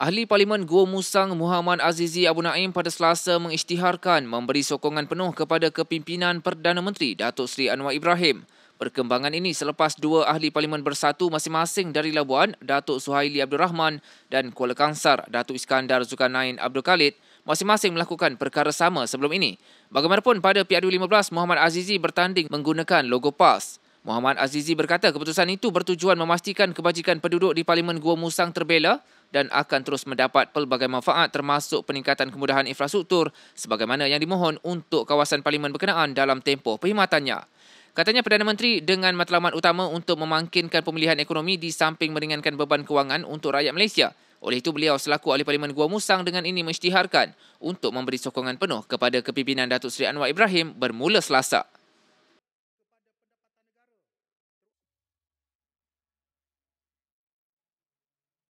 Ahli Parlimen Gua Musang Muhammad Azizi Abu Naim pada Selasa mengisytiharkan memberi sokongan penuh kepada kepimpinan Perdana Menteri Datuk Seri Anwar Ibrahim. Perkembangan ini selepas dua ahli parlimen bersatu masing-masing dari Labuan, Datuk Suhaili Abdul Rahman dan Kuala Kangsar, Datuk Iskandar Zulkarnain Abdul Khalid, masing-masing melakukan perkara sama sebelum ini. Bagaimanapun pada PRU15, Muhammad Azizi bertanding menggunakan logo PAS. Muhammad Azizi berkata keputusan itu bertujuan memastikan kebajikan penduduk di Parlimen Gua Musang terbela dan akan terus mendapat pelbagai manfaat termasuk peningkatan kemudahan infrastruktur sebagaimana yang dimohon untuk kawasan parlimen berkenaan dalam tempoh perkhidmatannya. Katanya Perdana Menteri dengan matlamat utama untuk memangkinkan pemulihan ekonomi di samping meringankan beban kewangan untuk rakyat Malaysia. Oleh itu beliau selaku ahli parlimen Gua Musang dengan ini mengisytiharkan untuk memberi sokongan penuh kepada kepimpinan Datuk Seri Anwar Ibrahim bermula Selasa.